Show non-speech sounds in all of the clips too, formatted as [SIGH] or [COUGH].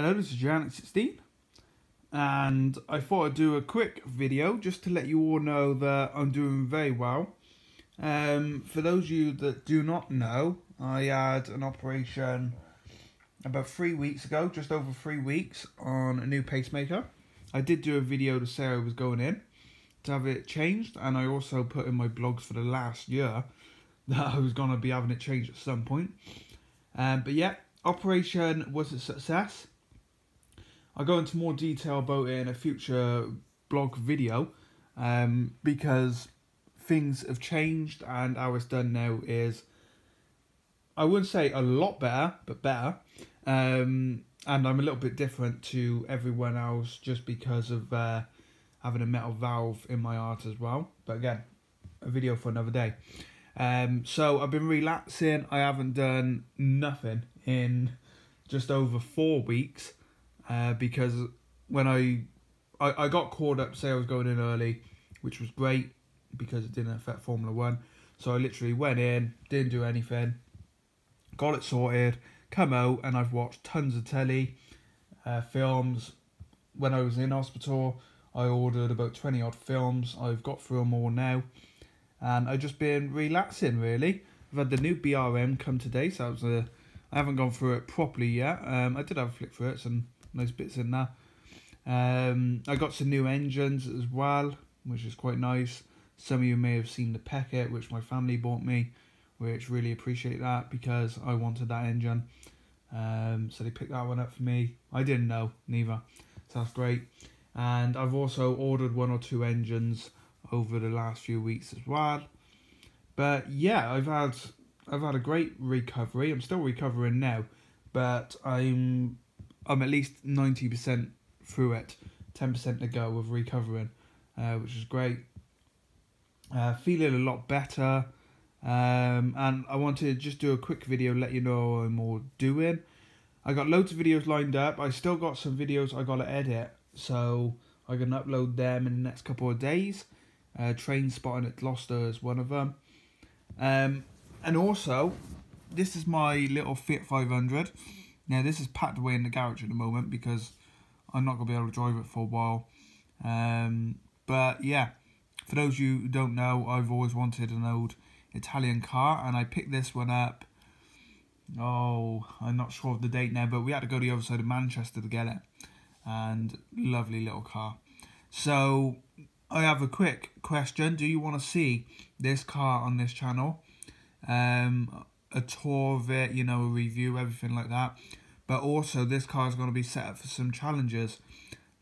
Hello, this is Janet16 and I thought I'd do a quick video just to let you all know that I'm doing very well. Um, for those of you that do not know, I had an operation about three weeks ago, just over three weeks, on a new pacemaker. I did do a video to say I was going in to have it changed and I also put in my blogs for the last year [LAUGHS] that I was going to be having it changed at some point. Um, but yeah, operation was a success. I'll go into more detail about it in a future blog video um, because things have changed and how it's done now is, I wouldn't say a lot better, but better. Um, and I'm a little bit different to everyone else just because of uh, having a metal valve in my heart as well. But again, a video for another day. Um, so I've been relaxing. I haven't done nothing in just over four weeks uh, because when I, I I got called up, say I was going in early, which was great because it didn't affect Formula One. So I literally went in, didn't do anything, got it sorted, come out, and I've watched tons of telly, uh, films. When I was in hospital, I ordered about 20 odd films. I've got through them all now. And I've just been relaxing, really. I've had the new BRM come today, so I, was, uh, I haven't gone through it properly yet. Um, I did have a flick through it, some nice bits in there. Um, I got some new engines as well, which is quite nice. Some of you may have seen the Peckett, which my family bought me, which really appreciate that because I wanted that engine. Um, so they picked that one up for me. I didn't know, neither. So that's great. And I've also ordered one or two engines over the last few weeks as well. But yeah, I've had I've had a great recovery. I'm still recovering now, but I'm I'm at least ninety percent through it. Ten percent to go with recovering, uh, which is great. Uh, feeling a lot better. Um, and I want to just do a quick video, let you know what I'm all doing. I got loads of videos lined up. I still got some videos I got to edit, so I can upload them in the next couple of days. Uh, train spotting at Gloucester is one of them. Um, and also, this is my little Fiat 500. Now, this is packed away in the garage at the moment because I'm not going to be able to drive it for a while. Um, but yeah, for those of you who don't know, I've always wanted an old Italian car, and I picked this one up. Oh, I'm not sure of the date now, but we had to go to the other side of Manchester to get it. And lovely little car. So, I have a quick question. Do you want to see this car on this channel? Um, a tour of it, you know, a review, everything like that. But also, this car is going to be set up for some challenges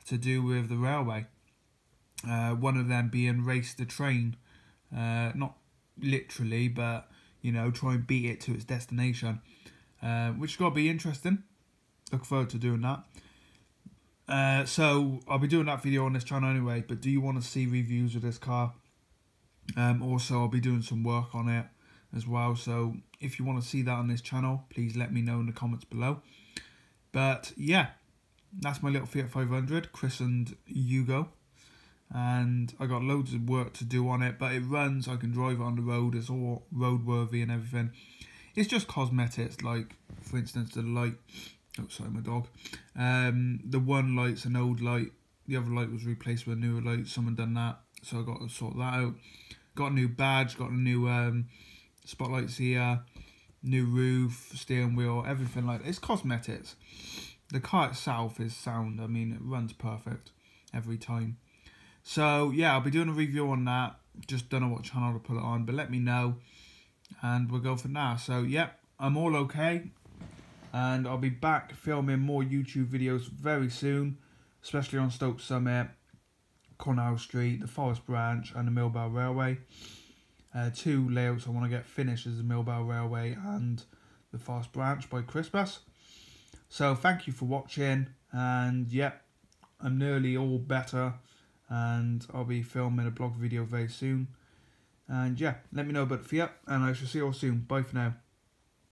to do with the railway. Uh, one of them being race the train. Uh, not literally, but, you know, try and beat it to its destination. Uh, which is going to be interesting. Look forward to doing that. Uh, so I'll be doing that video on this channel anyway. But do you want to see reviews of this car? Um, also, I'll be doing some work on it as well. So if you want to see that on this channel, please let me know in the comments below. But yeah, that's my little Fiat 500, christened Hugo. And I got loads of work to do on it, but it runs, I can drive it on the road, it's all roadworthy and everything. It's just cosmetics, like, for instance, the light Oh, sorry, my dog. Um, the one light's an old light. The other light was replaced with a newer light. Someone done that, so I got to sort that out. Got a new badge. Got a new um, spotlights here. New roof, steering wheel, everything like that. It's cosmetics. The car itself is sound. I mean, it runs perfect every time. So yeah, I'll be doing a review on that. Just don't know what channel to put it on, but let me know, and we'll go from there. So yeah, I'm all okay and I'll be back filming more YouTube videos very soon, especially on Stoke Summit, Cornwall Street, the Forest Branch and the Millbell Railway. Uh, two layouts I want to get finished is the Millbell Railway and the Forest Branch by Christmas. So thank you for watching and yep, I'm nearly all better and I'll be filming a blog video very soon. And yeah, let me know about the Fiat and I shall see you all soon. Bye for now.